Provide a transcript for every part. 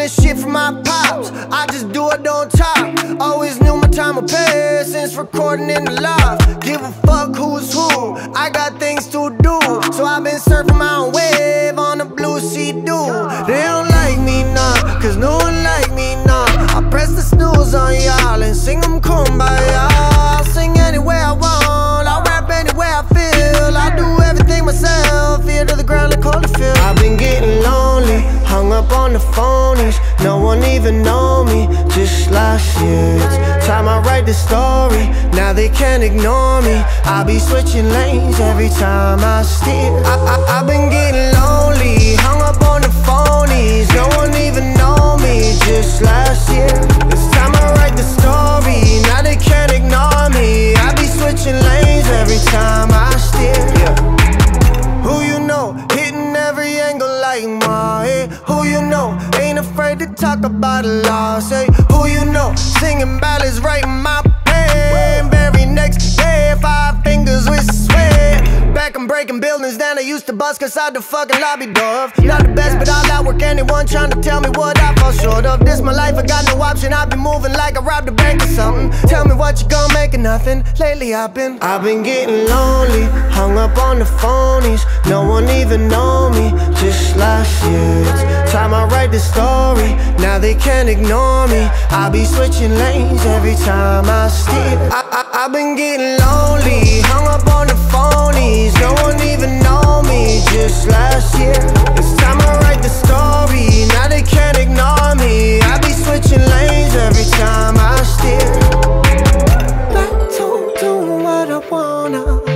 this shit from my pops. I just do it on top. Always knew my time would pay since recording in the loft. Give a fuck who's who. I got things to do. So I've been surfing my own wave on the blue sea do. They don't like me now, cause no one like me now. I press the snooze on y'all and sing them phonies. No one even know me, just last year. It's time I write the story. Now they can't ignore me. I be switching lanes every time I steer. I, I, I've been getting lonely, talk about the loss. Say, who you know, singing ballads, writing my pen. Very next day, five fingers with sweat. Back and breaking buildings down. I used to bust inside the fucking lobby door. Not the best, but I'll outwork anyone trying to tell me what I fall short of. This my life, I got no option. I've been moving like I robbed a bank or something. Tell me what you gonna make of nothing. Lately I've been, I've been getting lonely, hung up on the phonies. No one even know me. Just last year, it's time I write the story. Now they can't ignore me. I be switching lanes every time I steer. I, I, I've been getting lonely, hung up on the phonies. No one even know me. Just last year, it's time I write the story. Now they can't ignore me. I be switching lanes every time I steer. Back to doing what I wanna.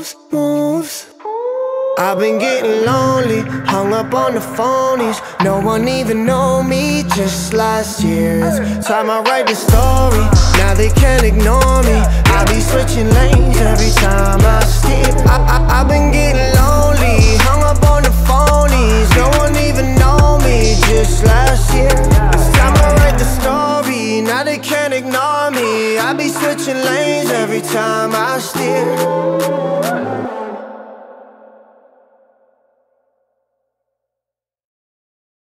Moves, moves. I've been getting lonely, hung up on the phonies. No one even know me just last year's time I write the story. Now they can't ignore me. I be switching lanes every time I steer. Can't me. I be switching lanes every time I steer.